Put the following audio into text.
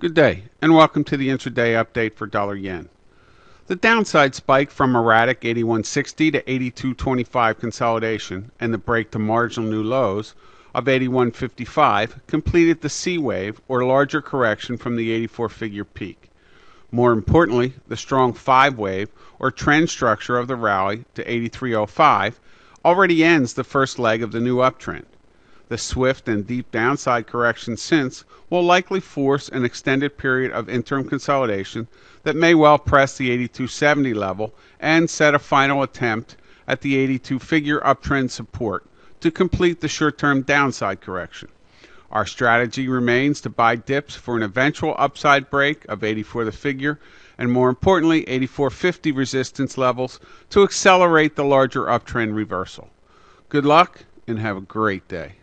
Good day, and welcome to the intraday update for dollar yen. The downside spike from erratic 81.60 to 82.25 consolidation and the break to marginal new lows of 81.55 completed the C wave or larger correction from the 84 figure peak. More importantly, the strong 5 wave or trend structure of the rally to 83.05 already ends the first leg of the new uptrend. The swift and deep downside correction since will likely force an extended period of interim consolidation that may well press the 8270 level and set a final attempt at the 82 figure uptrend support to complete the short-term downside correction. Our strategy remains to buy dips for an eventual upside break of 84 the figure and more importantly 8450 resistance levels to accelerate the larger uptrend reversal. Good luck and have a great day.